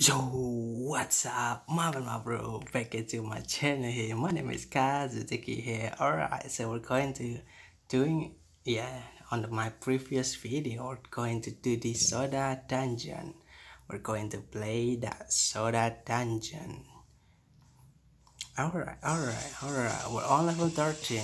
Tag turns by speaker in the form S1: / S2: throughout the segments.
S1: Yo, what's up, mama, my bro? Back into my channel here. My name is Kazutekii here. Alright, so we're going to doing yeah on my previous video. We're going to do the soda dungeon. We're going to play that soda dungeon. Alright, alright, alright. We're on level 13.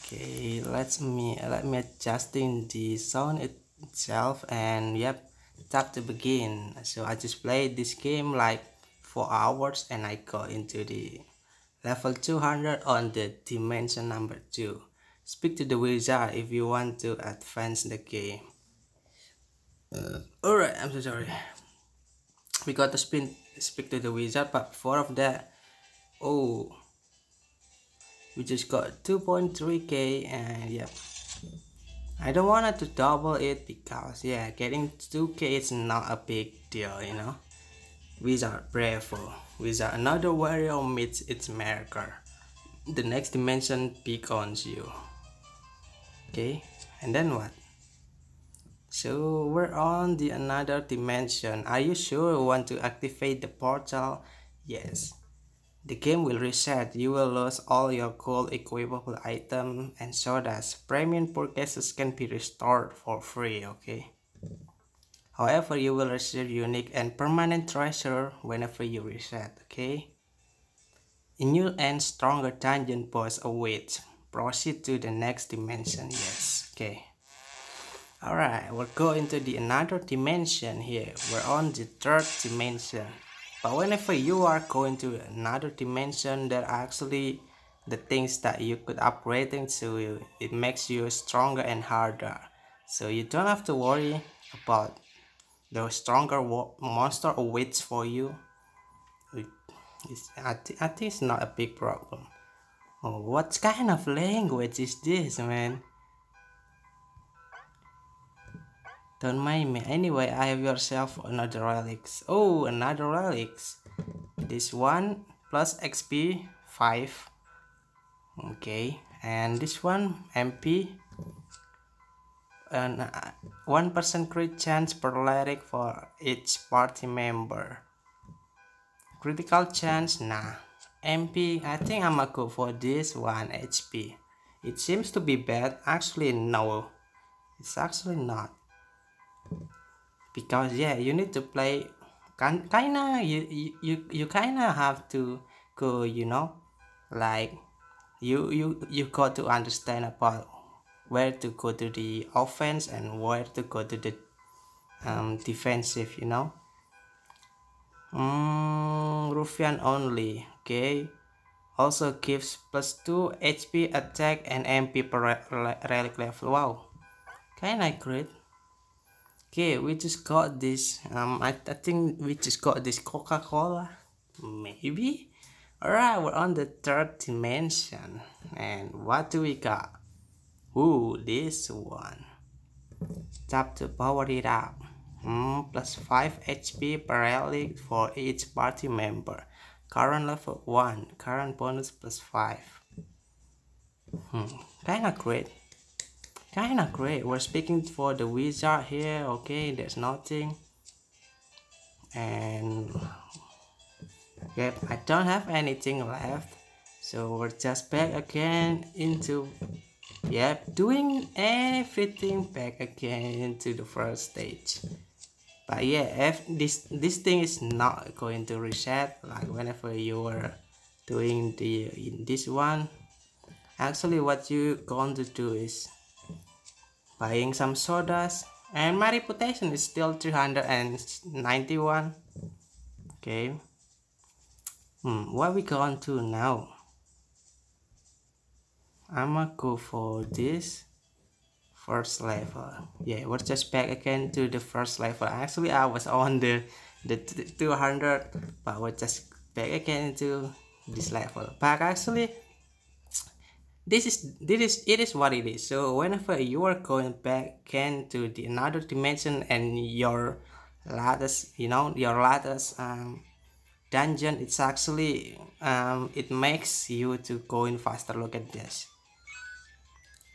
S1: Okay, let's me let me adjusting the sound itself and yep tap to begin. So I just played this game like 4 hours and I got into the level 200 on the dimension number 2 speak to the wizard if you want to advance the game. Uh, alright I'm so sorry. We got to spin speak to the wizard but before of that oh we just got 2.3k and yep I don't want to double it because yeah getting 2k is not a big deal you know? Wizard Bravo Wizard another warrior meets its marker the next dimension beacons you. Okay? And then what? So we're on the another dimension. Are you sure you want to activate the portal? Yes the game will reset, you will lose all your gold equipable items and so sodas. Premium purchases can be restored for free, okay? However, you will receive unique and permanent treasure whenever you reset, okay? A new and stronger dungeon boss awaits. Proceed to the next dimension, yes, okay. Alright, we're going to the another dimension here. We're on the third dimension but whenever you are going to another dimension there actually the things that you could upgrade into it makes you stronger and harder. So you don't have to worry about the stronger monster awaits for you. It's, I, th I think it's not a big problem. What kind of language is this man Don't mind me. Anyway, I have yourself another relics. Oh, another relics. This one plus XP 5. Okay. And this one MP. And 1% uh, crit chance per relic for each party member. Critical chance, nah. MP, I think I'm gonna go for this one HP. It seems to be bad. Actually, no. It's actually not because yeah you need to play kinda you you you kinda have to go you know like you you you got to understand about where to go to the offense and where to go to the um, defensive you know? Mm, Ruffian only okay? Also gives plus 2 HP attack and MP per relic level. Wow. Kinda great okay we just got this um I, I think we just got this coca-cola. Maybe? All right we're on the third dimension. And what do we got? Ooh, this one. Tap to power it up. Mm, plus 5 hp per relic for each party member. Current level 1 current bonus plus 5 hmm, kinda great kinda great. We're speaking for the wizard here okay? There's nothing. And yep I don't have anything left. So we're just back again into yep doing everything back again into the first stage. But yeah if this this thing is not going to reset like whenever you are doing the in this one actually what you're going to do is buying some sodas and my reputation is still 391 okay. Hmm what we going to now? I'ma go for this first level. Yeah we're just back again to the first level? Actually I was on the the 200 but we're just back again to this level. But actually this is this is it is what it is. So whenever you are going back again to the another dimension and your latest you know your latest um, dungeon it's actually um, it makes you to go in faster. Look at this.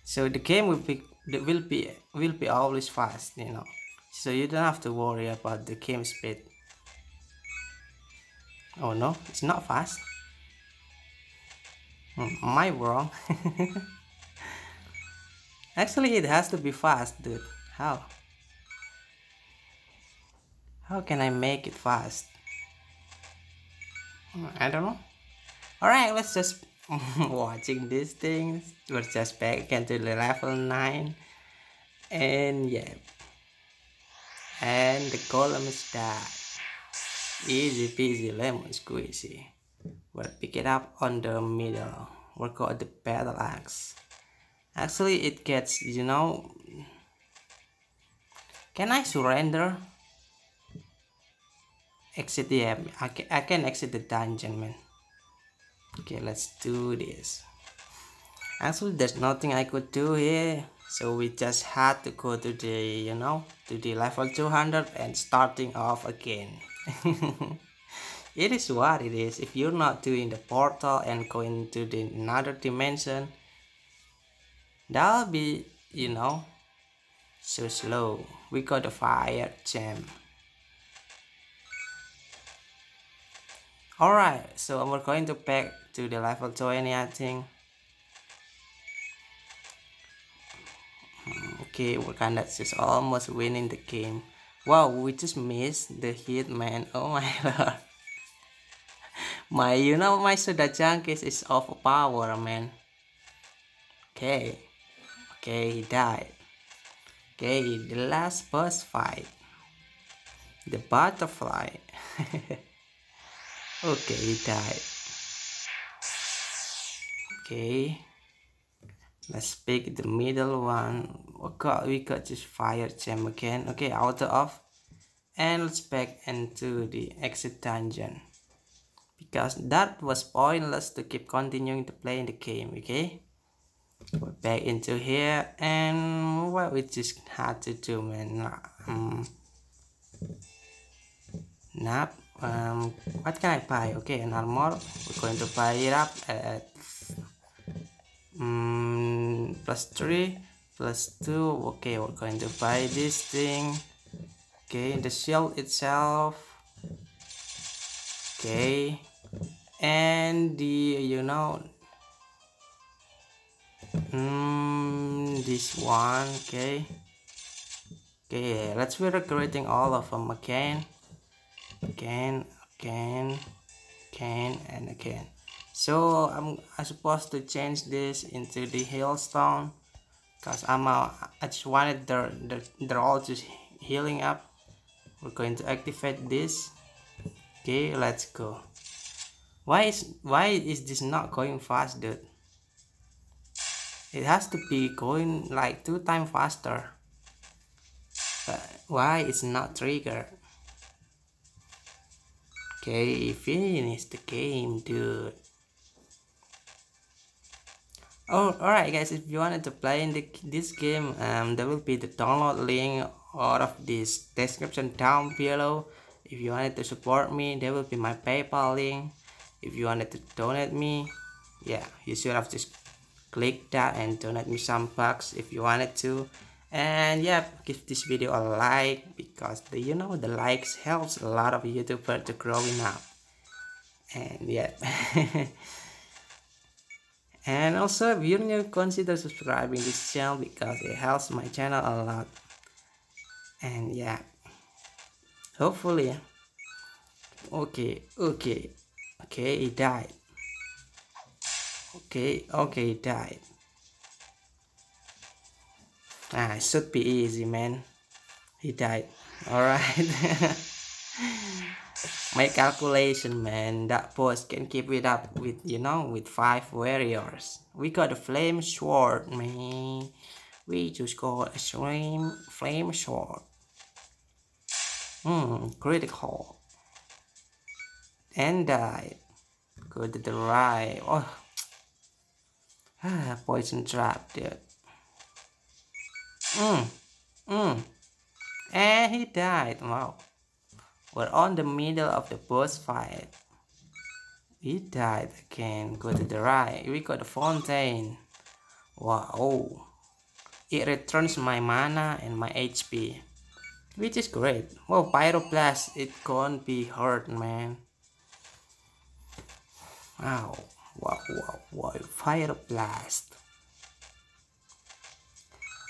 S1: So the game will be will be will be always fast you know. So you don't have to worry about the game speed. Oh no, it's not fast. Am I wrong? Actually, it has to be fast, dude. How? How can I make it fast? I don't know. Alright, let's just watching these things. We're just back into the level 9. And yeah. And the column is done. Easy peasy lemon squeezy. We'll pick it up on the middle. We'll go the battle axe. Actually, it gets, you know... Can I surrender? Exit, yeah, I can, I can exit the dungeon, man. Okay, let's do this. Actually, there's nothing I could do here. So we just had to go to the, you know, to the level 200 and starting off again. it is what it is. If you're not doing the portal and going to the another dimension, that'll be, you know, so slow. We got a fire gem. Alright, so we're going to back to the level 20 I think. Okay, Wakanda is almost winning the game. Wow, we just missed the hit, man. Oh my lord. My, you know, my soda junkies is of power, man. Okay. Okay, he died. Okay, the last boss fight. The butterfly. okay, he died. Okay. Let's pick the middle one. Oh god, we got this fire gem again. Okay, auto off. And let's back into the exit dungeon. Because that was pointless to keep continuing to play in the game, okay? We're back into here and what we just had to do man. Um, nap. Um, what can I buy? Okay, an armor. We're going to buy it up at um, plus 3 plus 2 okay we're going to buy this thing okay the shield itself okay and the you know mm, this one okay. Okay let's be recreating all of them again. Again again again and again. So I'm, I supposed to change this into the hailstone because I'm uh, I just wanted their, their, they're all just healing up. We're going to activate this. Okay let's go why is why is this not going fast dude? It has to be going like two times faster. But why it's not triggered okay finish the game dude. Oh alright guys if you wanted to play in the, this game um, there will be the download link out of this description down below. If you wanted to support me there will be my paypal link if you wanted to donate me yeah you should have just click that and donate me some bucks if you wanted to. And yeah give this video a like because the you know the likes helps a lot of youtuber to growing up. And yeah. And also if you're new consider subscribing this channel because it helps my channel a lot. And yeah. Hopefully okay okay okay he died okay okay he died ah it should be easy man he died all right My calculation, man. That boss can keep it up with, you know, with five warriors. We got a flame sword, man. We just got a flame, flame sword. Hmm, critical. And died. Go to the right. Oh. Ah, poison trap, dude. Hmm. Hmm. And he died. Wow. We're on the middle of the boss fight. He died again. Go to the right. We got the fountain. Wow. It returns my mana and my HP. Which is great. Wow, Pyroblast. It can't be hurt, man. Wow, wow, wow, wow, fire blast.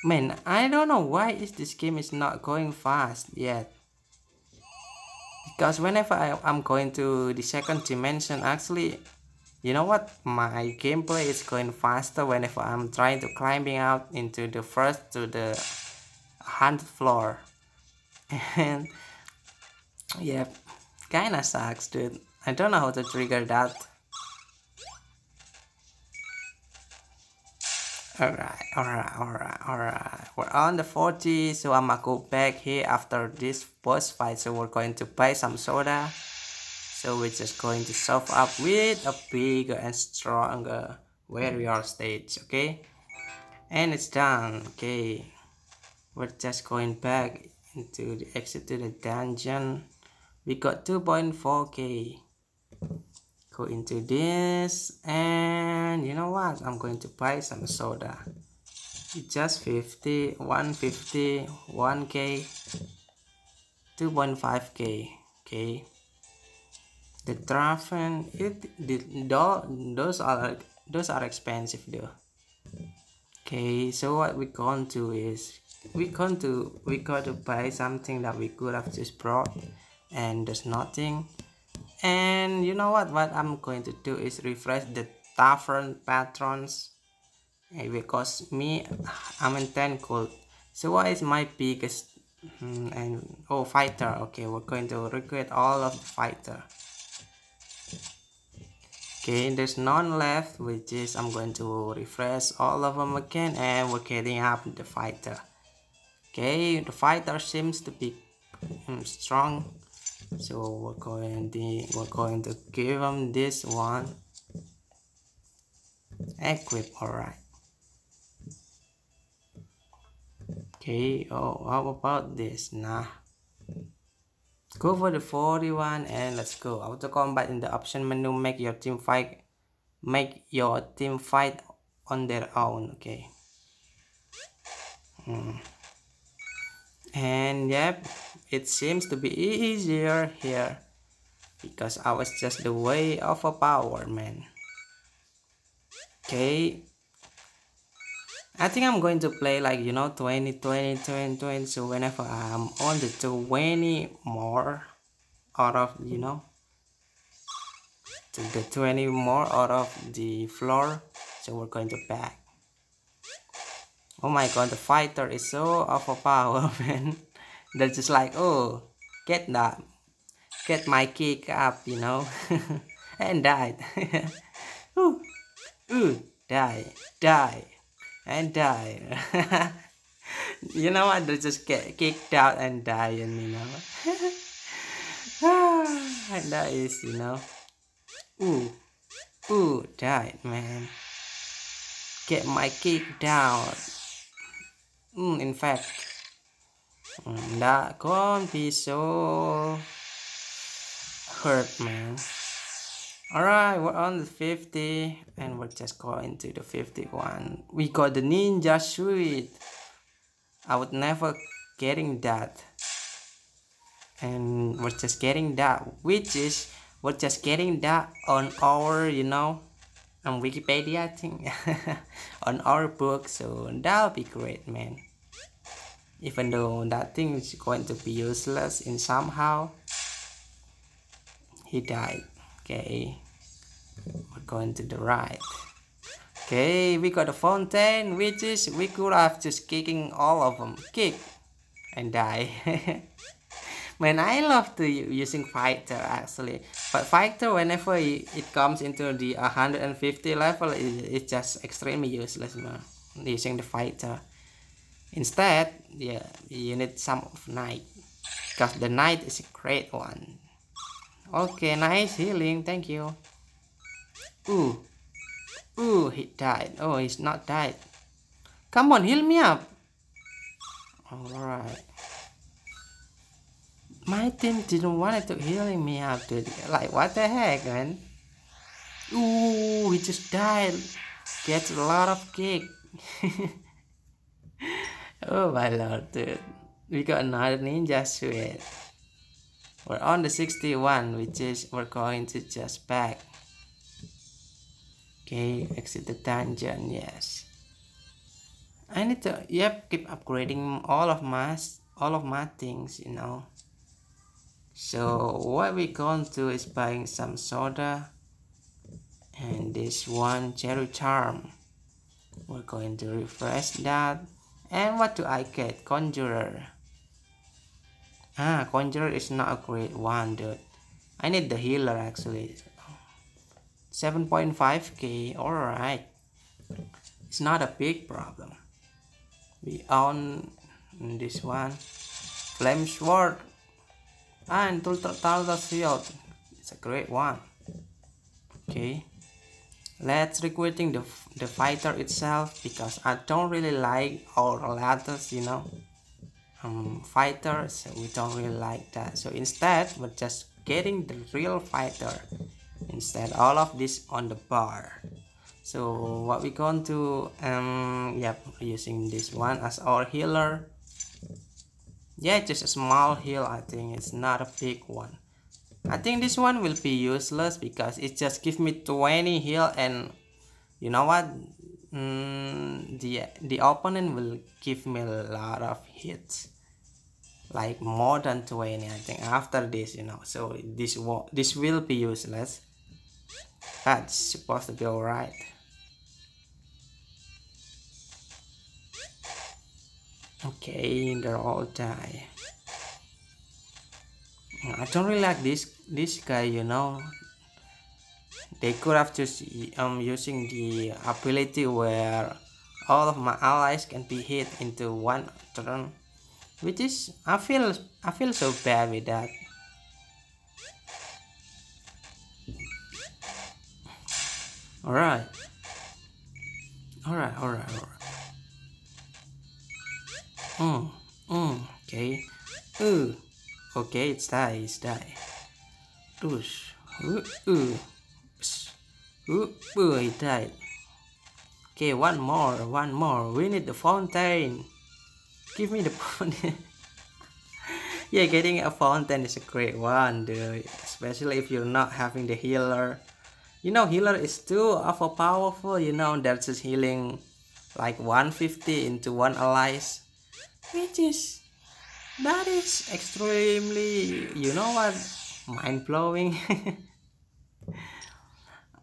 S1: Man, I don't know why is this game is not going fast yet. Because whenever I, I'm going to the second dimension, actually, you know what? My gameplay is going faster whenever I'm trying to climbing out into the first to the 100th floor. And yeah, kinda sucks, dude. I don't know how to trigger that. Alright, alright, alright, alright. We're on the 40, so I'ma go back here after this boss fight. So we're going to buy some soda. So we're just going to solve up with a bigger and stronger warrior stage, okay? And it's done, okay. We're just going back into the exit to the dungeon. We got 2.4k go into this and you know what? I'm going to buy some soda. Just 50 150 1k 2.5k okay the Drafen it the, those are those are expensive though. Okay so what we're going to is we going to we got to buy something that we could have just brought and there's nothing and you know what? What i'm going to do is refresh the tavern patrons because me i'm in 10 gold so what is my biggest hmm, and oh fighter. Okay we're going to recruit all of the fighter. Okay there's none left which is i'm going to refresh all of them again and we're getting up the fighter. Okay the fighter seems to be um, strong so we're going to we're going to give them this one equip all right okay oh how about this? Nah. Go for the 41 and let's go. Auto combat in the option menu make your team fight make your team fight on their own okay. Hmm. and yep it seems to be easier here because I was just the way of a power man. Okay. I think I'm going to play like you know 20 20 20 20 so whenever I'm on the 20 more out of you know to the 20 more out of the floor so we're going to back. Oh my god the fighter is so overpowered man they're just like oh get that. Get my kick up you know. And died. Ooh, ooh, die die and die you know what? They just get kicked out and and you know. And that is you know. Ooh. Ooh died man. Get my kick down. Mm, in fact that can't be so hurt man. Alright we're on the 50 and we're just going to the 51 we got the ninja suite I would never getting that. And we're just getting that which is we're just getting that on our you know on Wikipedia I think. On our book so that'll be great man even though that thing is going to be useless in somehow he died. Okay. We're going to the right. Okay we got a fountain which is we could have just kicking all of them. Kick and die. Man i love to using fighter actually. But fighter whenever it comes into the 150 level it's just extremely useless man using the fighter instead yeah you need some of knight because the knight is a great one. Okay nice healing thank you. Ooh. Ooh he died. Oh he's not died. Come on heal me up. All right my team didn't want to healing me up dude like what the heck man? Ooh he just died. Gets a lot of kick Oh my lord, dude. We got another ninja suit. We're on the 61, which is we're going to just back. Okay, exit the dungeon, yes. I need to, yep, keep upgrading all of my, all of my things, you know. So what we're going to is buying some soda and this one cherry charm. We're going to refresh that. And what do I get? Conjurer. Ah, Conjurer is not a great one, dude. I need the healer actually. 7.5k, alright. It's not a big problem. We own this one. Flame Sword. And Turtle Shield. It's a great one. Okay. Let's recruiting the, the fighter itself because I don't really like our ladders, you know. Um, fighters we don't really like that. So instead we're just getting the real fighter instead all of this on the bar. So what we're going to um yep using this one as our healer. Yeah just a small heal i think. It's not a big one i think this one will be useless because it just gives me 20 heal and you know what? Mm, the the opponent will give me a lot of hits. Like more than 20 I think after this you know. So this will this will be useless. It's supposed to be alright. Okay they're all die I don't really like this this guy you know. They could have just um using the ability where all of my allies can be hit into one turn which is I feel I feel so bad with that. All right all right all right all right mm mm okay. Ooh okay it's die it's die. Oosh. ooh ooh. Ooh ooh it died. Okay one more one more. We need the fountain. Give me the fountain. Yeah getting a fountain is a great one dude. Especially if you're not having the healer. You know healer is too powerful. you know that's just healing like 150 into one allies which is that is extremely you know what? Mind-blowing.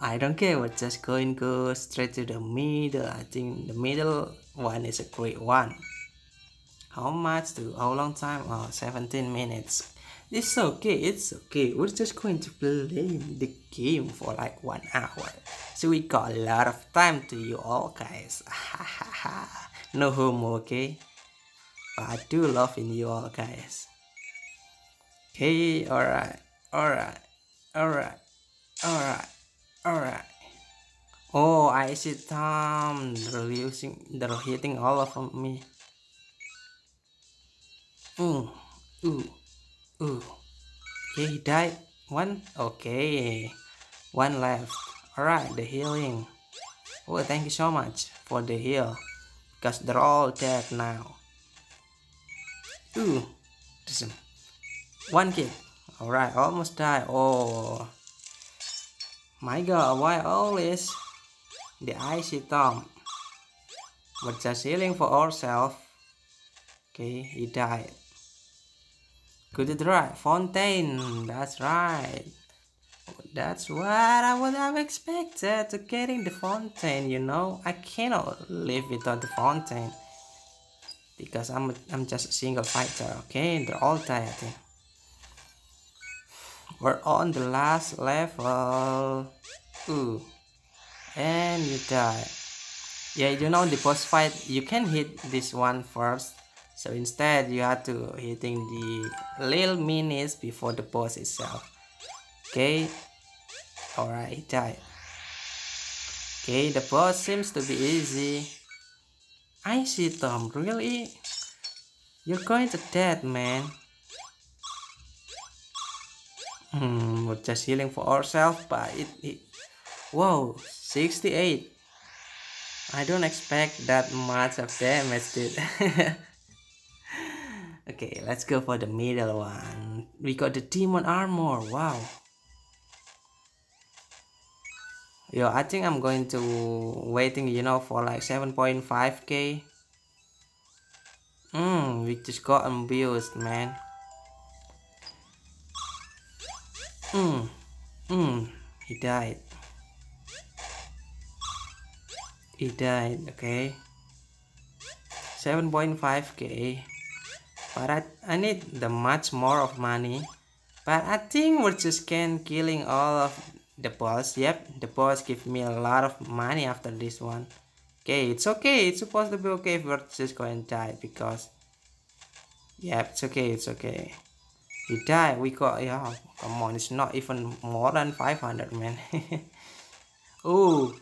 S1: I don't care we're just going go straight to the middle. I think the middle one is a great one. How much to how long time? Oh 17 minutes. It's okay it's okay. We're just going to play the game for like one hour. So we got a lot of time to you all guys. No homo okay i do love in you all guys okay all right all right all right all right all right oh icy tomb they're using they're hitting all of me Ooh, ooh, ooh. Okay, he died. One. Okay, one left. Alright, the healing. Oh, thank you so much for the heal. Because they're all dead now. Ooh, one kick. Alright, almost died. Oh, my god, why always the icy tomb? We're just healing for ourselves. Okay, he died. Good try, Fontaine. That's right. That's what I would have expected to getting the fountain, you know. I cannot live without the Fontaine. Because I'm, I'm just a single fighter, okay? They're all dead, We're on the last level. Ooh. And you die. Yeah, you know the boss fight, you can hit this one first so instead you have to hitting the little minis before the boss itself okay alright he died okay the boss seems to be easy icy tomb really you're going to death man hmm we're just healing for ourselves but it, it whoa 68 I don't expect that much of damage dude Okay, let's go for the middle one. We got the demon armor. Wow. Yo, I think I'm going to waiting, you know, for like 7.5k. Hmm, we just got abused, man. Hmm, hmm, he died. He died, okay. 7.5k. But I, I need the much more of money. But I think we're just can killing all of the boss yep the boss give me a lot of money after this one. Okay it's okay it's supposed to be okay if we're just going to die because yep it's okay it's okay. He died we got yeah come on it's not even more than 500 man. Oh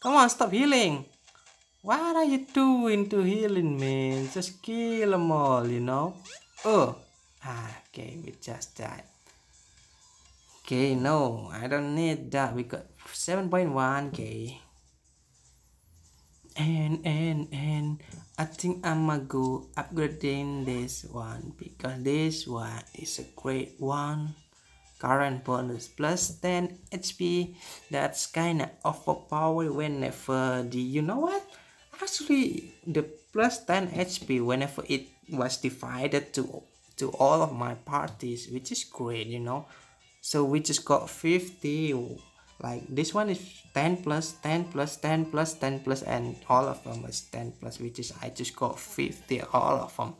S1: come on stop healing. What are you doing to healing man? Just kill them all you know? Oh ah, okay we just died okay no i don't need that. We got 7.1k and and and i think i'ma go upgrading this one because this one is a great one. Current bonus plus 10 hp that's kind of overpowered whenever the you know what? Actually the plus 10 hp whenever it was divided to to all of my parties which is great you know so we just got 50 like this one is 10 plus 10 plus 10 plus 10 plus and all of them is 10 plus which is i just got 50 all of them.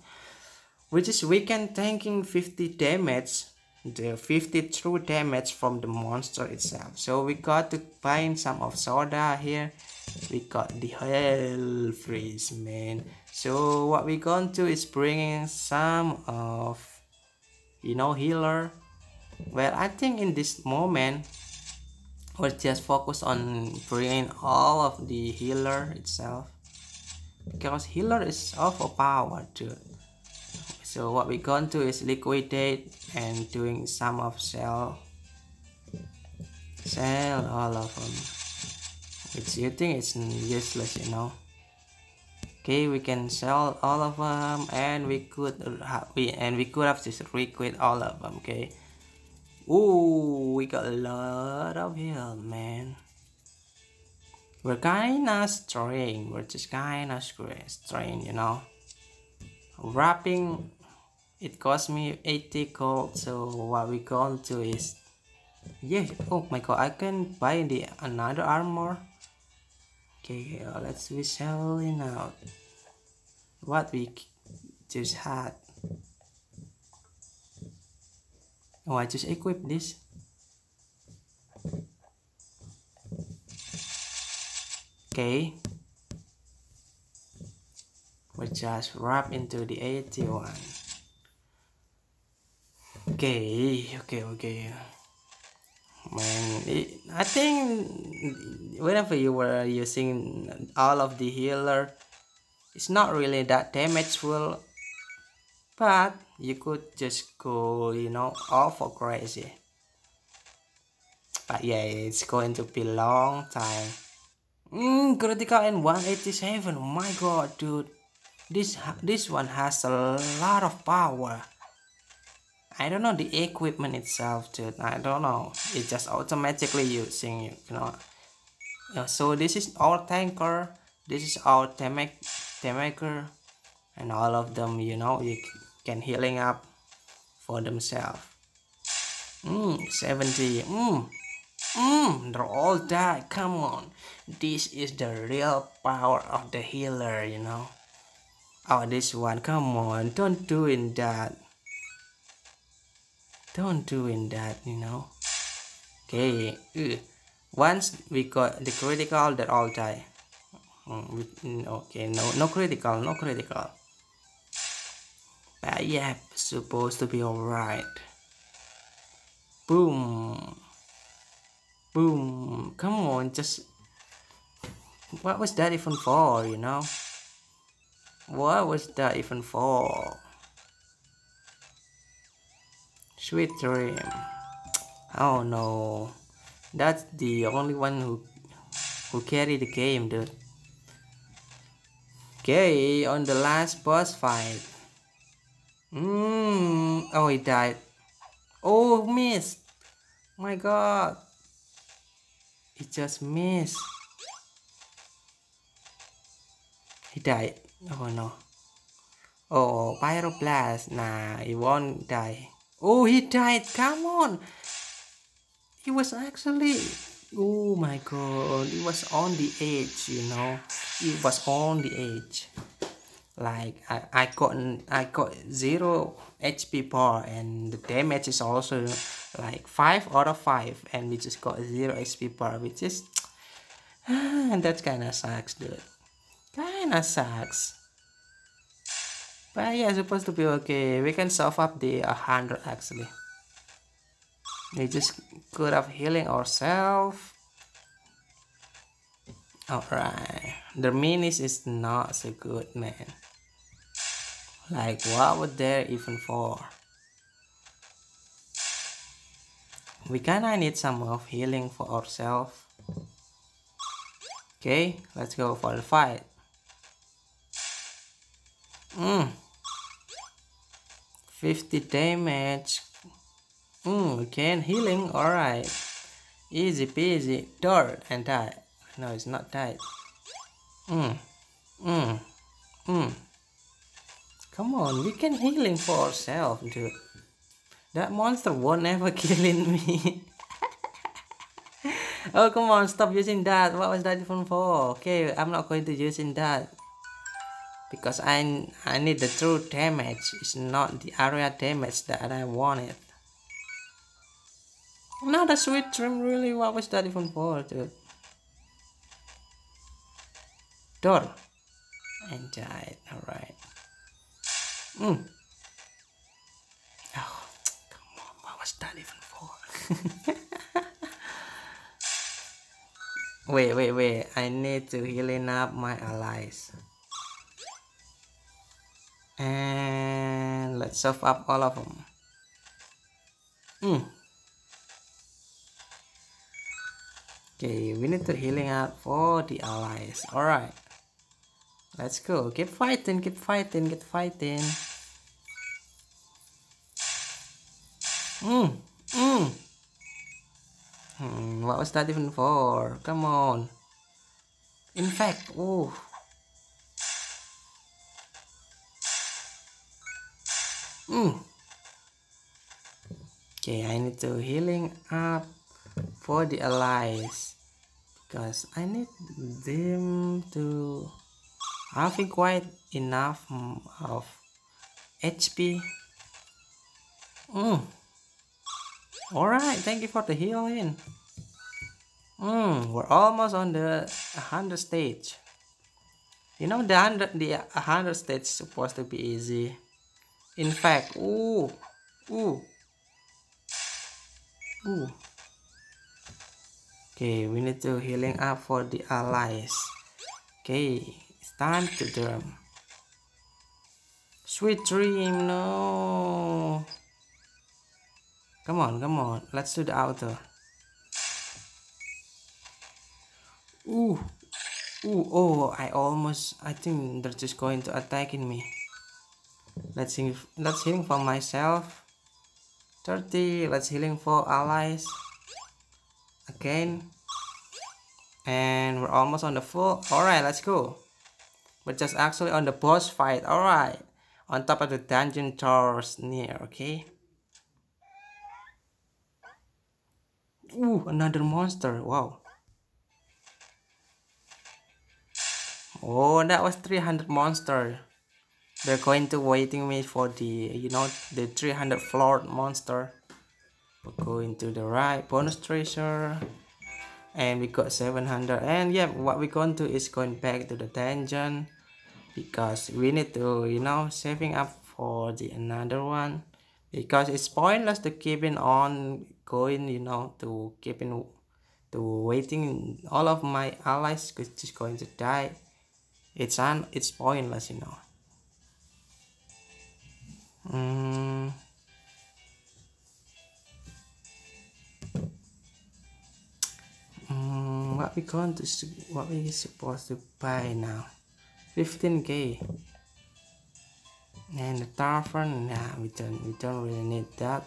S1: Which is we can tanking 50 damage the 50 true damage from the monster itself. So we got to find some of soda here. We got the hell freeze man. So what we going to do is bringing some of you know healer well i think in this moment we'll just focus on bringing all of the healer itself. Because healer is overpowered too. So what we're going to is liquidate and doing some of sell sell all of them which you think it's useless you know? Okay we can sell all of them and we could uh, we and we could have just liquid all of them okay Ooh, we got a lot of heal, man. We're kinda strange. We're just kinda strange, you know. Wrapping, it cost me 80 gold. So what we to do is, yeah. Oh my god, I can buy the another armor. Okay, let's be selling out what we just had. Oh I just equip this. Okay. We just wrap into the 81 okay okay okay. Man it, I think whenever you were using all of the healer it's not really that damageful but you could just go you know all for crazy. But yeah it's going to be long time. Mm, critical and 187 oh my god dude. This this one has a lot of power. I don't know the equipment itself dude. I don't know. It just automatically using you know. So this is our tanker. This is our tamaker and all of them you know. You can healing up for themselves. Mm, 70 mm, mm, they're all dead. Come on. This is the real power of the healer you know. Oh this one. Come on. Don't doing that. Don't doing that you know. Okay once we got the critical that all die. Mm, okay no no critical no critical but yeah, supposed to be alright. Boom. Boom. Come on, just... What was that even for, you know? What was that even for? Sweet dream. Oh no. That's the only one who who carry the game, dude. Okay, on the last boss fight. Mm. Oh, he died. Oh, missed. My god. he just missed. He died. Oh no. Oh pyroblast. Nah he won't die. Oh he died. Come on. He was actually oh my god. He was on the edge you know. He was on the edge like I, I got I got zero HP bar and the damage is also like 5 out of 5 and we just got zero HP bar which is and that kinda sucks dude. Kinda sucks. But yeah supposed to be okay. We can solve up the 100 actually. We just could have healing ourselves. Alright. The minis is not so good man like what would there even for we kinda need some of healing for ourselves okay let's go for the fight mm. 50 damage mm, again healing alright easy peasy dirt and die no it's not died mm. Mm. Mm. Come on we can heal him for ourselves dude that monster won't ever killing me. oh, come on, stop using that. What was that even for? Okay, I'm not going to using that. Because I, I need the true damage. It's not the area damage that I wanted. Not a sweet dream, really. What was that even for, dude? Door. And died. Alright. Mm. that even for? wait, wait, wait. I need to healing up my allies. And let's serve up all of them. Hmm. Okay, we need to healing up for the allies. Alright. Let's go. Keep fighting, keep fighting, keep fighting. Mm. Mm. Hmm, what was that even for? Come on. In fact, oh. Mm. Okay, I need to healing up for the allies because I need them to having quite enough of HP. Mm. Alright, thank you for the healing. Hmm, we're almost on the 100 stage. You know the 100, the 100 stage supposed to be easy. In fact, ooh, ooh, ooh. Okay, we need to healing up for the allies. Okay, time to drum. Sweet dream, no. Come on, come on. Let's do the outer. Ooh. Ooh, oh, I almost, I think they're just going to attacking me. Let's heal, let's healing for myself. 30, let's healing for allies. Again. And we're almost on the full. Alright, let's go. We're just actually on the boss fight. Alright. On top of the dungeon towers near, okay? Ooh, another monster. Wow. Oh, that was 300 monster. They're going to waiting me for the, you know, the 300 floor monster. We're going to the right, bonus treasure. And we got 700. And yeah, what we're going to do is going back to the dungeon. Because we need to, you know, saving up for the another one. Because it's pointless to keeping on going you know to keeping to waiting all of my allies just going to die it's un it's pointless you know mm. Mm, what we going to what we supposed to buy now? 15k and the tavern nah we don't we don't really need that.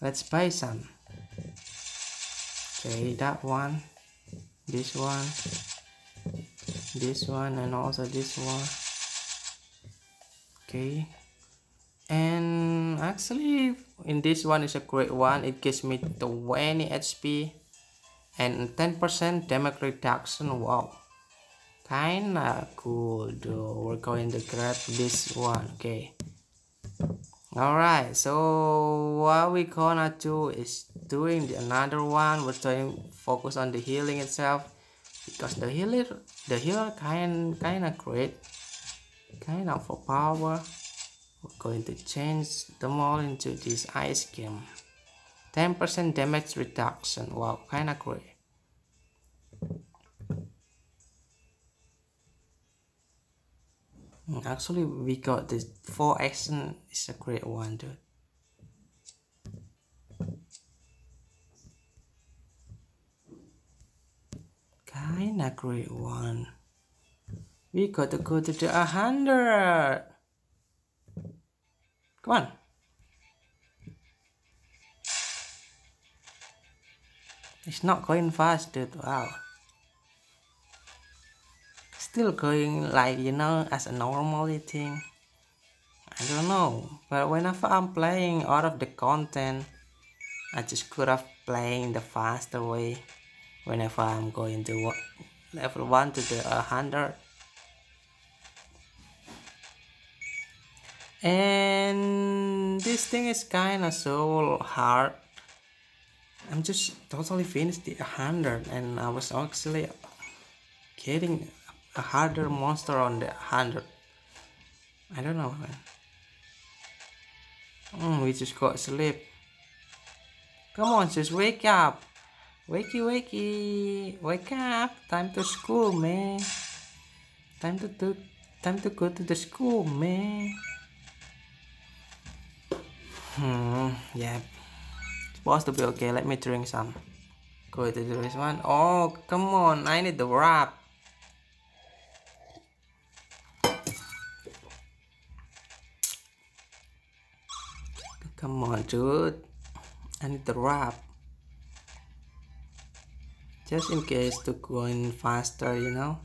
S1: Let's buy some. okay that one this one this one and also this one. Okay and actually in this one is a great one. It gives me 20 HP and 10% damage reduction. Wow. Kinda cool though. We're going to grab this one. Okay. Alright, so what we gonna do is doing the another one. We're trying focus on the healing itself. Because the healer, the healer kind kind of great, kind of for power. We're going to change them all into this ice game. 10% damage reduction. Wow, kind of great. Mm, actually, we got this 4 action is a great one, dude. Kinda great one. We got to go to the 100. Come on. It's not going fast, dude. Wow still going like you know as a normal thing I don't know but whenever I'm playing out of the content I just could have playing the faster way whenever I'm going to level 1 to the 100 and this thing is kinda so hard. I'm just totally finished the 100 and I was actually getting a harder monster on the 100 I don't know mm, we just got sleep. Come on just wake up. Wakey wakey. Wake up. Time to school man. Time to do time to go to the school man hmm yeah supposed to be okay let me drink some go to this one oh come on i need the wrap Come on, dude. I need the wrap. Just in case to go in faster, you know.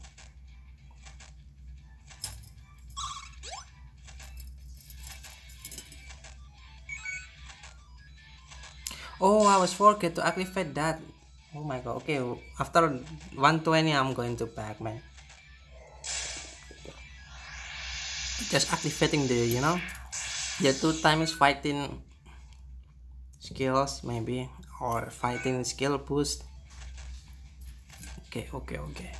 S1: Oh, I was forget to activate that. Oh my god. Okay, after 120, I'm going to back, man. Just activating the, you know, the two times fighting skills maybe or fighting skill boost okay okay okay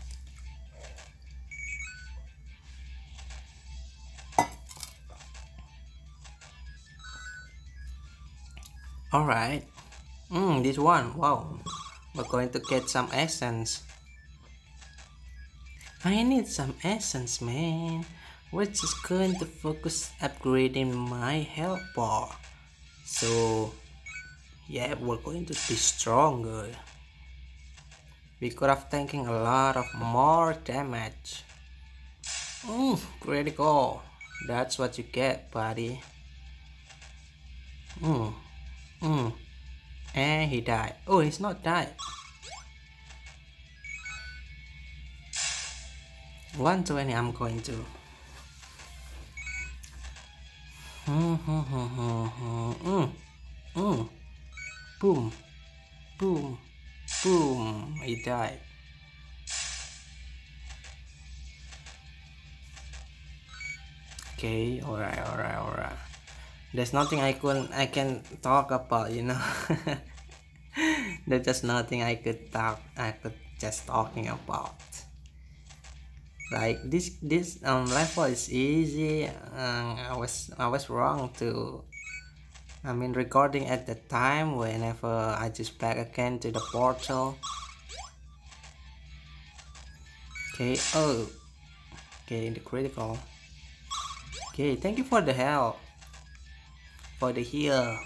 S1: all right mm, this one. Wow. We're going to get some essence. I need some essence man. We're just going to focus upgrading my health bar so yeah we're going to be stronger. We could have taken a lot of more damage. Mm, critical. That's what you get buddy. Mm, mm. And he died oh he's not died 120 I'm going to mm, mm. Boom. Boom. Boom. He died. Okay, alright, alright. There's nothing I can I can talk about, you know. There's just nothing I could talk I could just talking about. Like this this um level is easy. Um, I was I was wrong to I mean recording at the time whenever I just back again to the portal okay oh okay the critical okay thank you for the help for the heal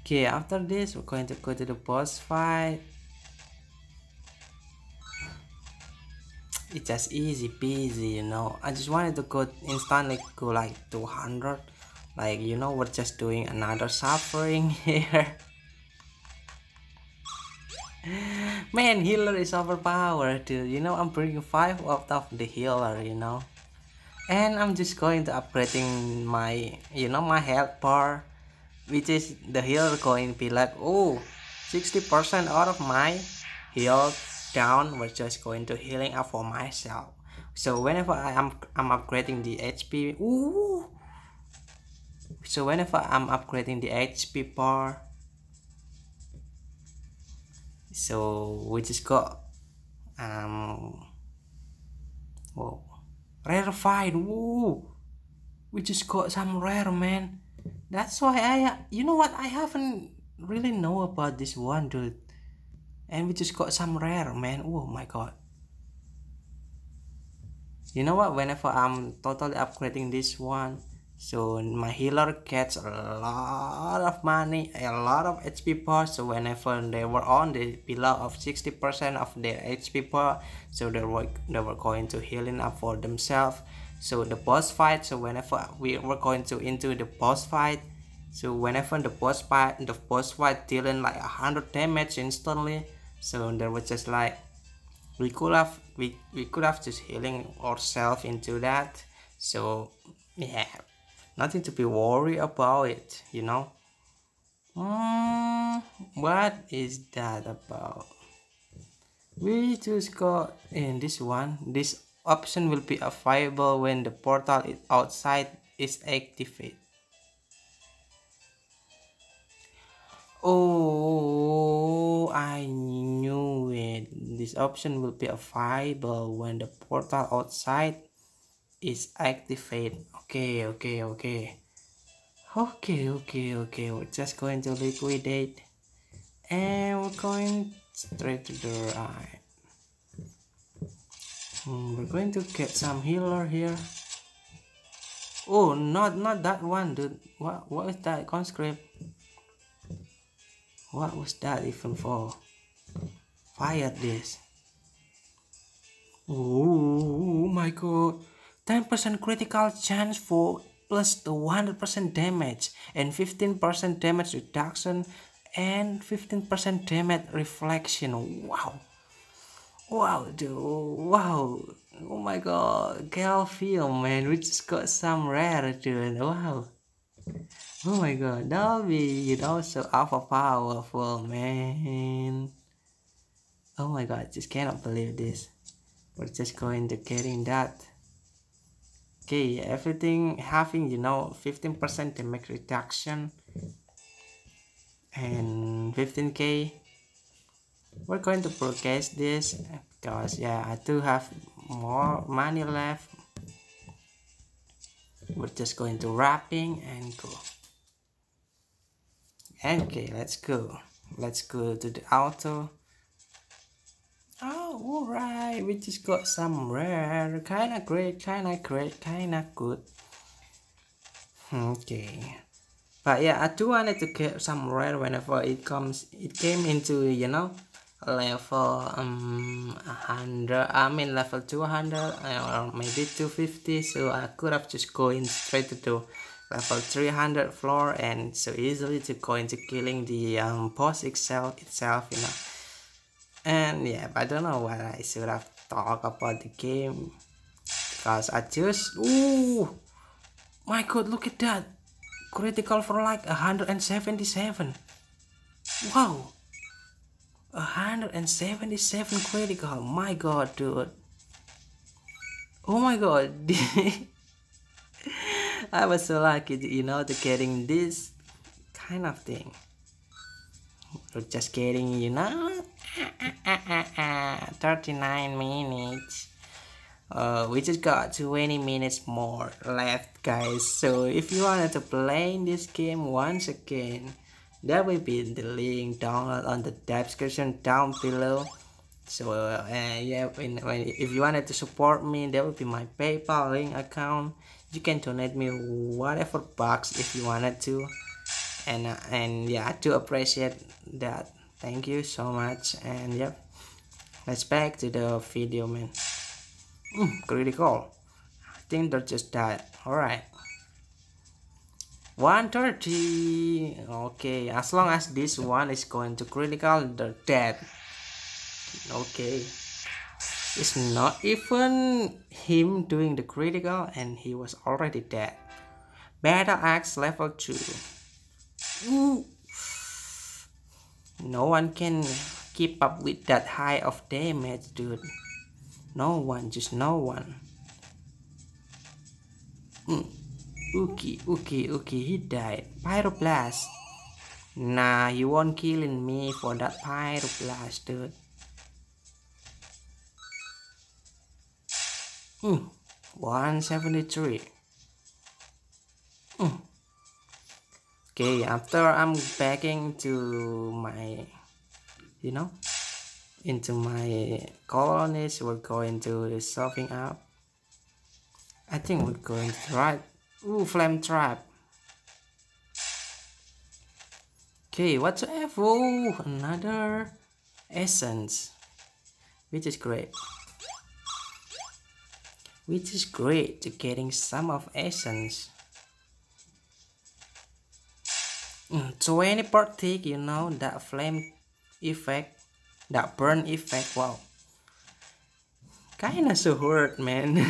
S1: okay after this we're going to go to the boss fight. It's just easy peasy you know. I just wanted to go instantly go like 200 like you know we're just doing another suffering here. Man healer is overpowered dude. You know i'm bringing five out of the healer you know and i'm just going to upgrading my you know my health bar which is the healer going to be like oh 60 percent out of my health down we're just going to healing up for myself. So whenever i am i'm upgrading the hp ooh. So whenever i'm upgrading the hp bar so we just got um whoa rarefied. Woo. We just got some rare man. That's why i you know what? I haven't really know about this one dude. And we just got some rare man. Oh my god. You know what? Whenever i'm totally upgrading this one so my healer gets a lot of money a lot of hp bar so whenever they were on the below of 60 percent of their hp bar so they were they were going to healing up for themselves. So the boss fight so whenever we were going to into the boss fight so whenever the boss fight the boss fight dealing like a hundred damage instantly. So there was just like we could have we, we could have just healing ourselves into that. So yeah nothing to be worried about it you know? Mm, what is that about? We just got in this one. This option will be available when the portal outside is activated. Oh i knew it. This option will be available when the portal outside is activated okay okay okay. Okay okay okay. We're just going to liquidate. And we're going straight to the right. Hmm, we're going to get some healer here. Oh not not that one dude. What what is that conscript? What was that even for? Fire this. Oh my god 10% critical chance for plus the 100% damage and 15% damage reduction and 15% damage reflection. Wow. Wow dude. Wow. Oh my god. Calfeel man we just got some rare dude wow. Oh my god. That'll be you know so alpha powerful man. Oh my god. Just cannot believe this. We're just going to getting that okay everything having you know 15 percent damage reduction and 15k we're going to progress this because yeah i do have more money left. We're just going to wrapping and go. Okay let's go. Let's go to the auto Oh, alright, we just got some rare, kinda great, kinda great, kinda good. Okay. But yeah, I do wanted to get some rare whenever it comes, it came into, you know, level um 100, I mean level 200 or maybe 250, so I could have just going straight to level 300 floor and so easily to go into killing the um, boss itself, itself, you know and yeah I don't know what I should have talked about the game because I just ooh my god look at that. Critical for like 177 wow. 177 critical. My god dude. Oh my god. I was so lucky you know to getting this kind of thing. Just kidding you know 39 minutes. Uh, we just got 20 minutes more left guys. So if you wanted to play this game once again there will be the link download on the description down below. So uh, yeah when, when, if you wanted to support me there will be my paypal link account. You can donate me whatever bucks if you wanted to. And uh, and yeah I do appreciate that thank you so much. And yep let's back to the video man. Mm, critical. I think they're just died alright 130 okay as long as this one is going to critical they're dead. Okay. It's not even him doing the critical and he was already dead. Battle axe level 2 Ooh. No one can keep up with that high of damage dude no one just no one mm. Uki, Uki, Uki, he died. Pyroblast. Nah, you won't killing me for that Pyroblast, dude. Hmm, 173. Hmm. Okay, after I'm backing to my, you know, into my colonies, we're going to solving up. I think we're going to try Ooh, flame trap. Okay, what's Oh, Another essence. Which is great. Which is great to getting some of essence. Mm, 20 per tick, you know, that flame effect, that burn effect, wow. Kinda so hurt, man.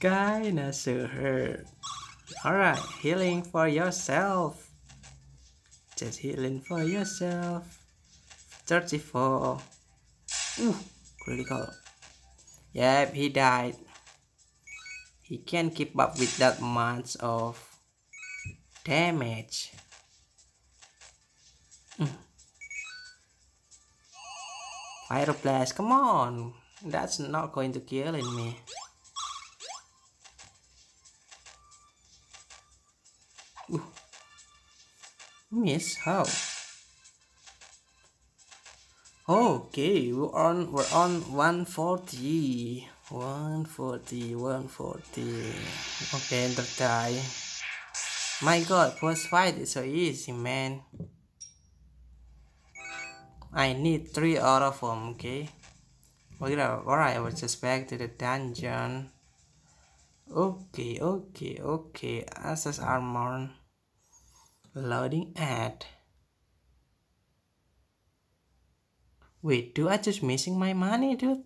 S1: Kinda so hurt. Alright, healing for yourself. Just healing for yourself. 34. Ooh, critical. Yep, he died. He can't keep up with that much of damage. Mm. Fire blast, come on. That's not going to kill me. Ooh. Miss how? Okay, we're on we're on 140. 140, 140. Okay, enter die. My god, first fight is so easy, man. I need three out of them, okay? Alright, I was just back to the dungeon. Okay, okay, okay. Access armor. Loading ad. Wait, do I just missing my money, dude?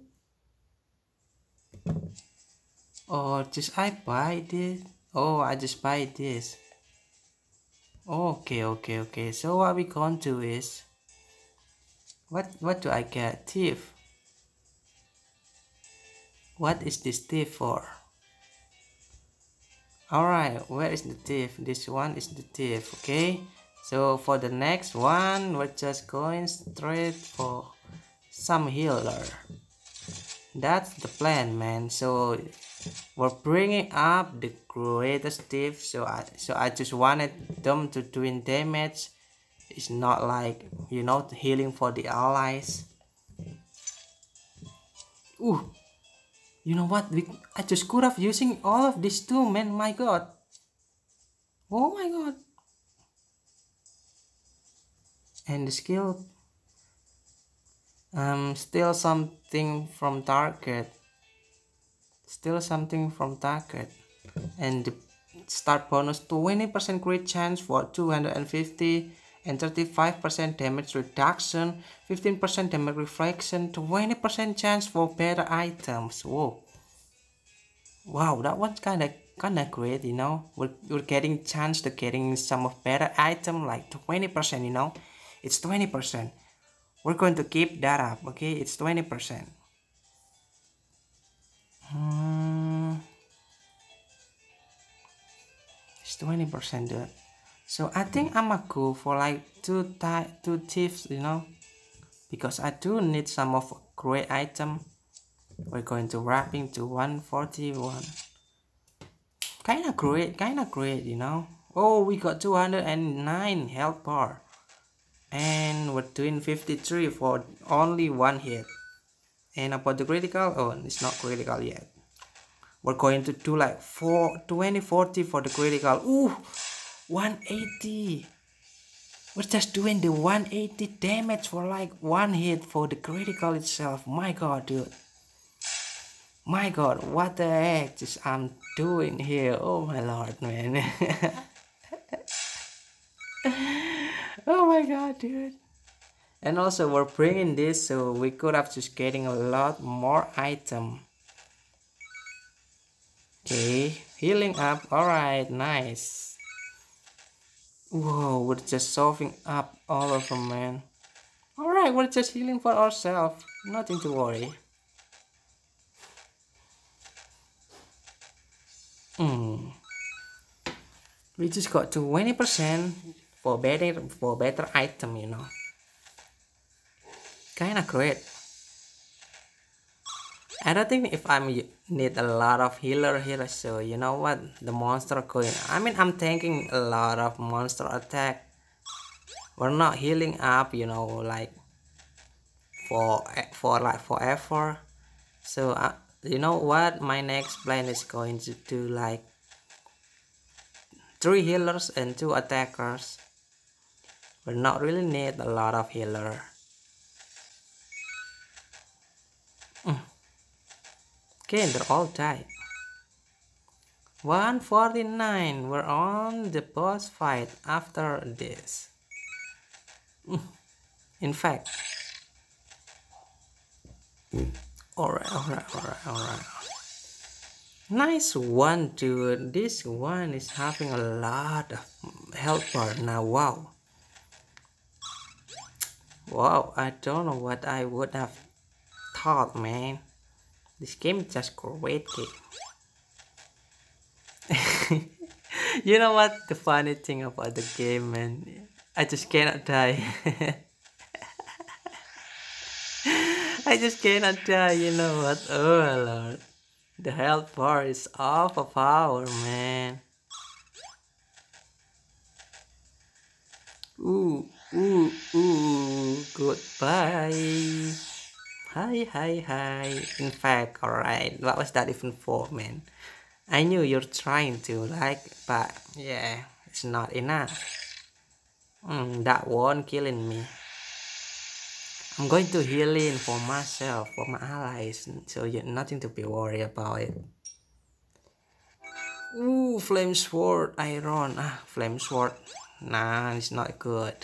S1: Or just I buy this? Oh, I just buy this. Okay, okay, okay. So what we going to is what what do I get? Thief. What is this thief for? Alright, where is the thief? This one is the thief, okay? So for the next one, we're just going straight for some healer. That's the plan, man. So we're bringing up the greatest thief. So I, so I just wanted them to doing damage. It's not like, you know, healing for the allies. Ooh, you know what? We, I just could have using all of these too, man. My god. Oh my god. And the skill. Um, still something from target. Still something from target. And the start bonus 20% crit chance for 250 and 35% damage reduction, 15% damage reflection, 20% chance for better items. Whoa. Wow, that one's kinda kinda great, you know. We're, we're getting chance to getting some of better item like 20%, you know. It's 20%. We're going to keep that up, okay? It's 20%. Hmm. It's 20% dude. So I think I'ma go for like two two thieves, you know, because I do need some of great item. We're going to wrapping to 141. Kinda great, kinda great, you know. Oh, we got 209 health bar. And we're doing 53 for only one hit. And about the critical, oh, it's not critical yet. We're going to do like 4, 20, 40 for the critical. Ooh, 180 we're just doing the 180 damage for like one hit for the critical itself. My god dude. My god what the heck is i'm doing here? Oh my lord man. Oh my god dude and also we're bringing this so we could have just getting a lot more item. Okay healing up. All right nice. Whoa we're just solving up all of them man. All right we're just healing for ourselves. Nothing to worry. Hmm. We just got 20 percent for better for better item you know kinda great I don't think if I'm need a lot of healer here so you know what? The monster going I mean I'm taking a lot of monster attack. We're not healing up you know like for for like forever so uh, you know what? My next plan is going to do like three healers and two attackers. We're not really need a lot of healer okay they're all died 149 we're on the boss fight after this. In fact alright alright alright alright nice one dude. This one is having a lot of health bar now. Wow. Wow, I don't know what I would have thought, man. This game is just great game. you know what the funny thing about the game, man? I just cannot die. I just cannot die, you know what? Oh lord. The health bar is off of power, man. Ooh. Ooh, ooh, goodbye. Hi, hi, hi. In fact, alright, what was that even for, man? I knew you're trying to, like, but yeah, it's not enough. Mm, that one killing me. I'm going to heal in for myself, for my allies, so you nothing to be worried about it. Ooh, flame sword, iron. Ah, flame sword. Nah, it's not good.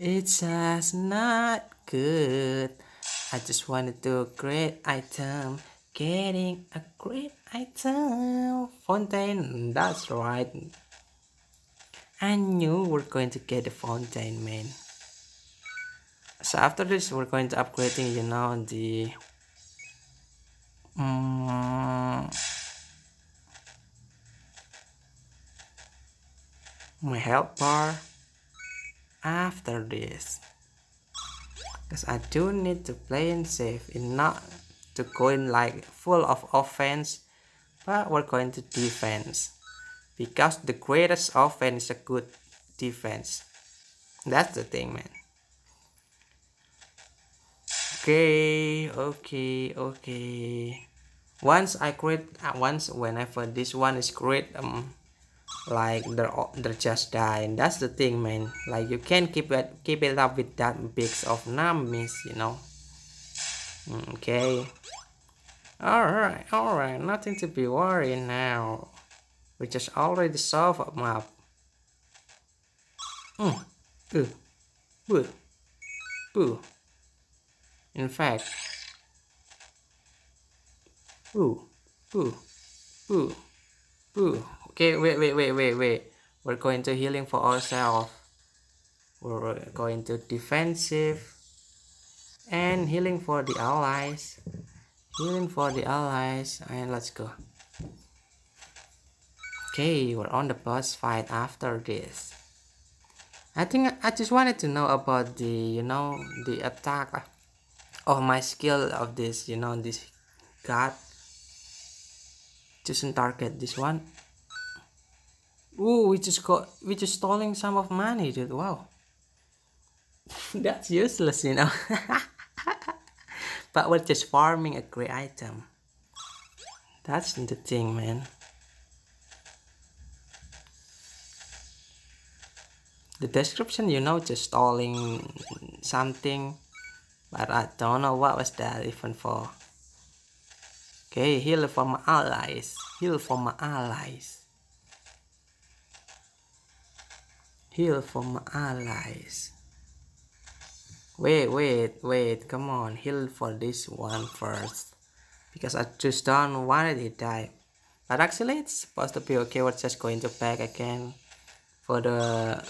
S1: It's just not good. I just to do a great item. Getting a great item. Fontaine, that's right. I knew we're going to get the fountain, man. So after this, we're going to upgrading, you know, the... Um, my health bar after this because I do need to play in safe in not to go in like full of offense but we're going to defense. Because the greatest offense is a good defense. That's the thing man. Okay okay okay. Once I create uh, once whenever this one is great um like they're they're just dying that's the thing man like you can't keep it keep it up with that big of numbness you know okay all right all right nothing to be worried now we just already solved a map mm. Ooh. Boo. Boo. in fact Boo. Boo. Boo. Boo. Okay, wait, wait, wait, wait, wait. We're going to healing for ourselves. We're going to defensive and healing for the allies. Healing for the allies and let's go. Okay, we're on the boss fight after this. I think I just wanted to know about the, you know, the attack uh, of my skill of this, you know, this god. Choosing target, this one. Ooh, we just got we just stalling some of money, dude. Wow. That's useless, you know. but we're just farming a great item. That's the thing, man. The description, you know, just stalling something, but I don't know what was that even for. Okay, heal for my allies. Heal for my allies. Heal for my allies. Wait, wait, wait, come on, heal for this one first. Because I just don't want it to die. But actually it's supposed to be okay, we're just going to back again for the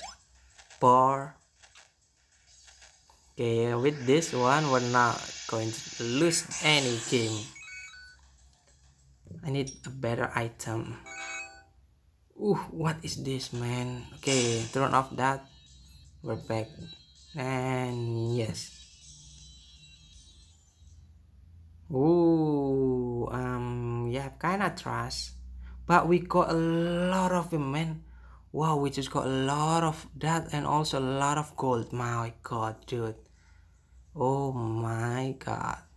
S1: bar. Okay, with this one we're not going to lose any game. I need a better item. Ooh, what is this, man? Okay, turn off that. We're back. And yes. Ooh, um, yeah, kinda trash. But we got a lot of them, man. Wow, we just got a lot of that and also a lot of gold. My god, dude. Oh my god.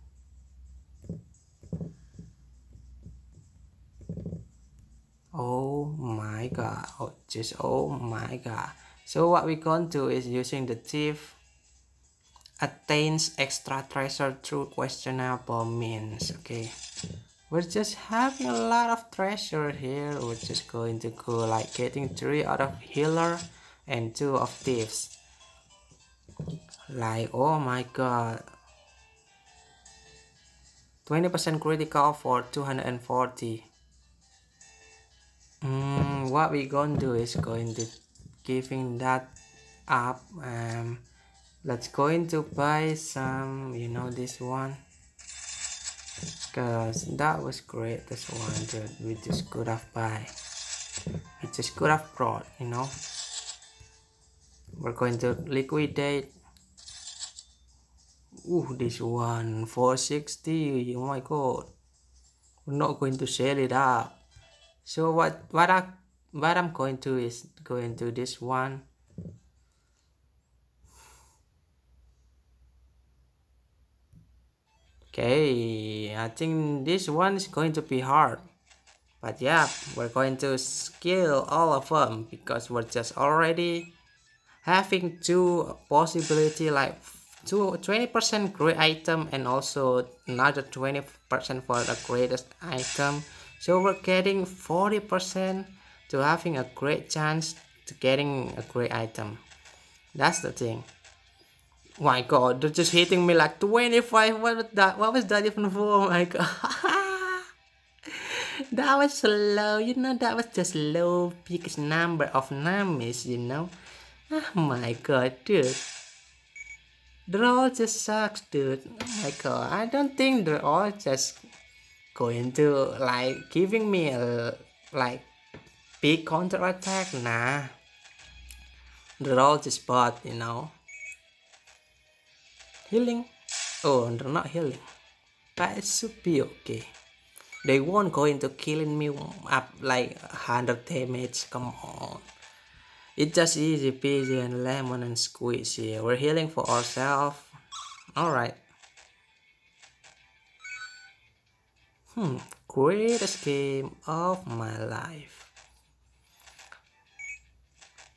S1: Oh my god. Oh just oh my god. So what we're going to do is using the thief attains extra treasure through questionable means okay? We're just having a lot of treasure here. We're just going to go like getting three out of healer and two of thieves. Like oh my god. 20% critical for 240 mm, what we gonna do is going to giving that up um let's going to buy some you know this one. Because that was great this one dude we just could have buy. We just could have brought you know. We're going to liquidate. Ooh, this one 460 oh my god. We're not going to sell it up so what what I what I'm going to is going to this one. Okay I think this one is going to be hard. But yeah we're going to skill all of them because we're just already having two possibility like two 20 percent great item and also another 20 percent for the greatest item so we're getting 40% to having a great chance to getting a great item. That's the thing. My god, they're just hitting me like 25. What was that? What was that even for? Oh my god. that was so low, you know, that was just low biggest number of numbers, you know. Oh my god, dude. They're all just sucks, dude. Oh my god, I don't think they're all just going to like giving me a like big counter attack nah all just bot you know. Healing? Oh they're not healing. But it should be okay. They won't go into killing me up like 100 damage come on. It's just easy peasy and lemon and squeeze here we're healing for ourselves. All right Hmm, greatest game of my life.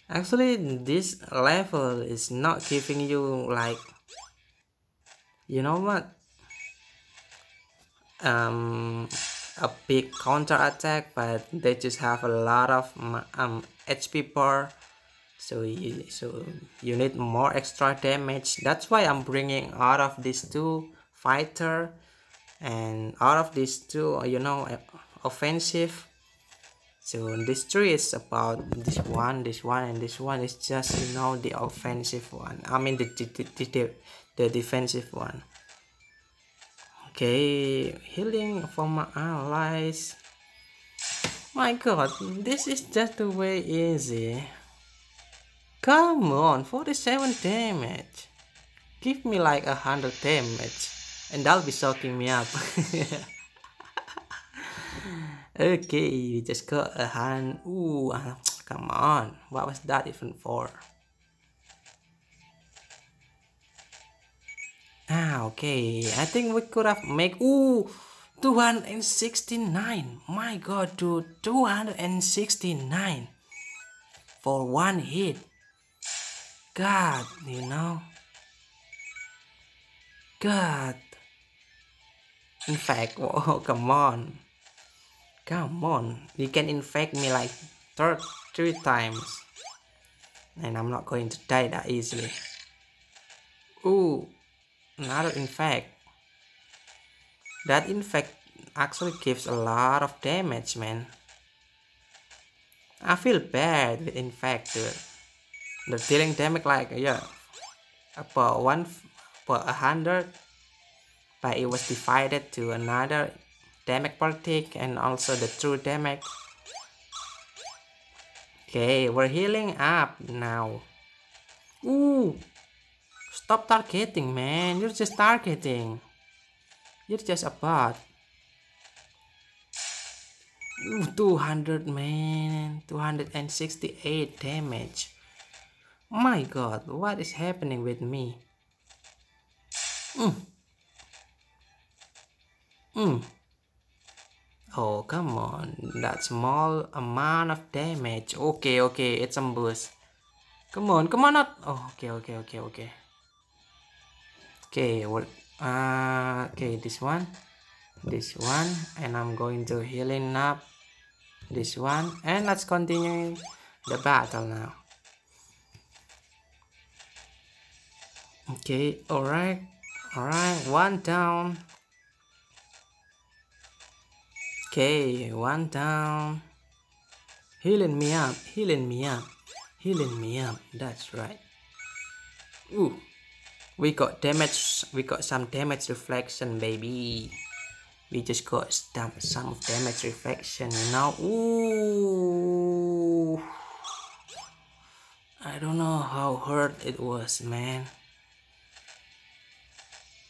S1: Actually, this level is not giving you like, you know what? Um, a big counter attack, but they just have a lot of um HP bar. So you so you need more extra damage. That's why I'm bringing out of these two fighter and out of these two uh, you know uh, offensive. So this three is about this one this one and this one is just you know the offensive one. I mean the the, the, the, the defensive one. Okay healing for my allies. My god this is just the way easy. Come on 47 damage. Give me like a hundred damage and that'll be soaking me up. Okay we just got a hand. Ooh come on. What was that even for? Ah okay. I think we could have make ooh 269 my god dude 269 for one hit. God you know. God infect. Oh come on. Come on. You can infect me like third three times. And I'm not going to die that easily. Ooh another infect. That infect actually gives a lot of damage man. I feel bad with infected they're dealing damage like yeah about one per a hundred but it was divided to another damage politic and also the true damage okay we're healing up now. Ooh stop targeting man. You're just targeting. You're just a bot. Ooh, 200 man. 268 damage. My god what is happening with me? Mm. Mm. Oh, come on. That small amount of damage. Okay, okay, it's a boost. Come on, come on, not. Oh, okay, okay, okay, okay. Okay, what? Uh, okay, this one, this one, and I'm going to healing up this one, and let's continue the battle now. Okay, alright, alright, one down. Okay, one down. Healing me up, healing me up, healing me up. That's right. Ooh, we got damage. We got some damage reflection, baby. We just got some some damage reflection, know. Ooh, I don't know how hurt it was, man.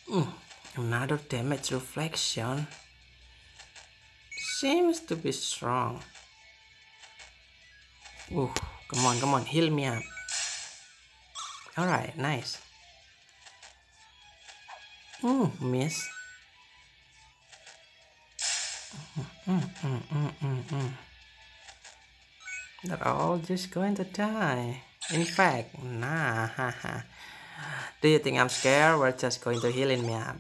S1: Mm, another damage reflection seems to be strong. Ooh, come on, come on, heal me up. Alright, nice. Mm, miss. Mm, mm, mm, mm, mm. They're all just going to die. In fact, nah. Do you think I'm scared? We're just going to heal me up.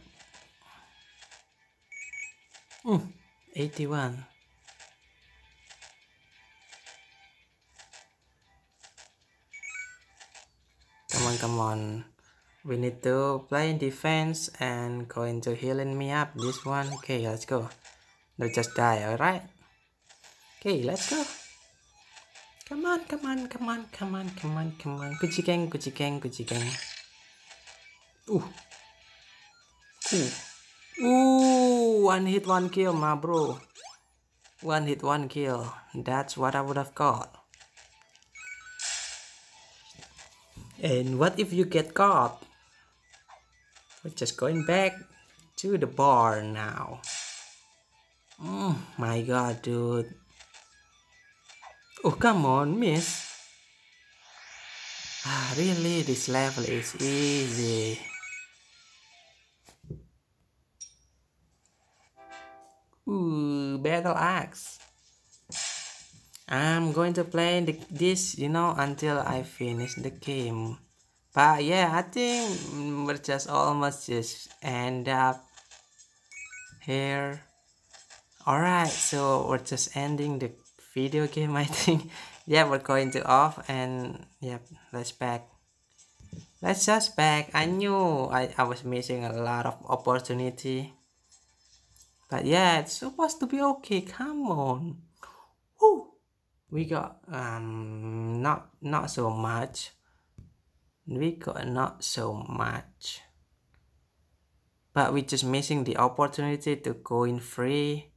S1: Mm. 81 come on come on. We need to play in defense and going to healing me up. This one. Okay let's go. Don't just die all right okay let's go. Come on come on come on come on come on come on. Gucci gang Gucci gang Gucci gang. Ooh. Ooh Ooh, one hit, one kill, my bro. One hit, one kill. That's what I would have got. And what if you get caught? We're just going back to the bar now. Oh my god, dude. Oh, come on, miss. Ah, really, this level is easy. Ooh, battle axe. I'm going to play the, this, you know, until I finish the game. But yeah, I think we're just almost just end up here. Alright, so we're just ending the video game, I think. yeah, we're going to off and yep, let's back. Let's just back. I knew I, I was missing a lot of opportunity but yeah, it's supposed to be okay. Come on. Woo! We got um not not so much. We got not so much. But we're just missing the opportunity to go in free.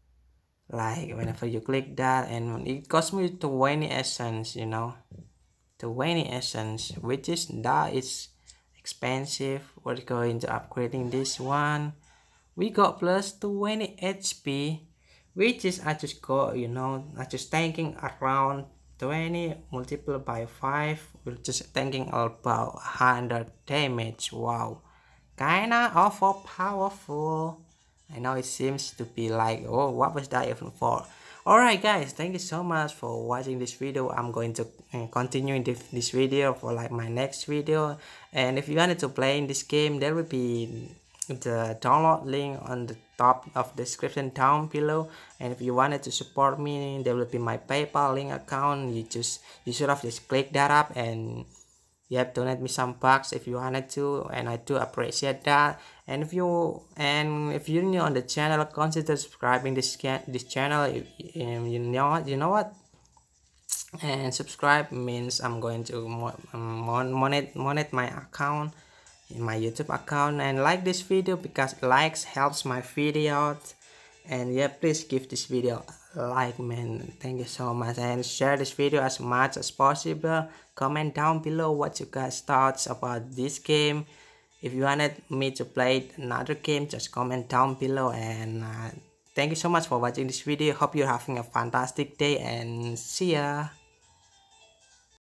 S1: Like whenever you click that and it cost me 20 essence, you know. 20 essence, which is that is expensive. We're going to upgrading this one we got plus 20 HP which is I just got you know I just tanking around 20 multiplied by 5 we're just tanking about 100 damage. Wow. Kinda awful powerful I know it seems to be like oh what was that even for? Alright guys thank you so much for watching this video. I'm going to uh, continue in this, this video for like my next video. And if you wanted to play in this game there will be the download link on the top of description down below. And if you wanted to support me there will be my paypal link account. You just you should have just click that up and yep donate me some bucks if you wanted to and i do appreciate that. And if you and if you're new on the channel consider subscribing this can this channel. You, um, you know what you know what? And subscribe means i'm going to um, mon monet monet my account in my youtube account. And like this video because likes helps my video out and yeah please give this video a like man. Thank you so much. And share this video as much as possible. Comment down below what you guys thoughts about this game. If you wanted me to play another game just comment down below. And uh, thank you so much for watching this video. Hope you're having a fantastic day and see ya